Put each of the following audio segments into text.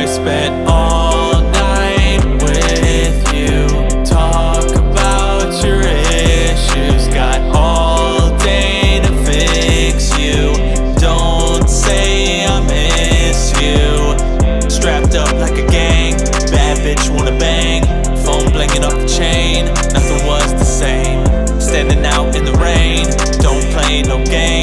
I spent all night with you. Talk about your issues. Got all day to fix you. Don't say I miss you. Strapped up like a gang. Bad bitch wanna bang. Phone blinking off the chain. Nothing was the same. Standing out in the rain. Don't play no game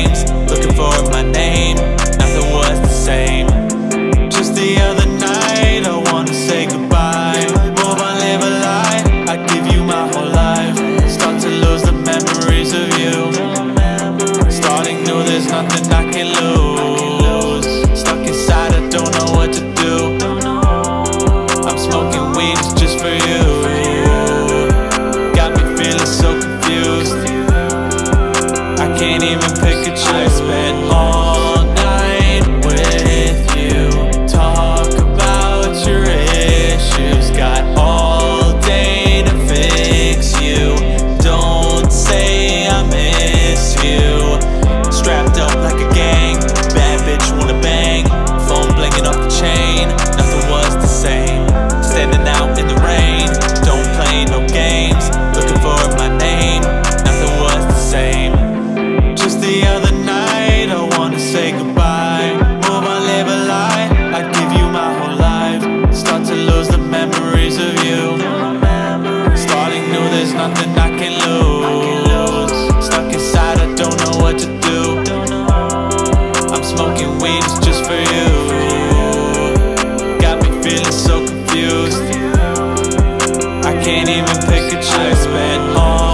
can't even pick a choice, man. you Got me feeling so confused I can't even pick a choice, man oh.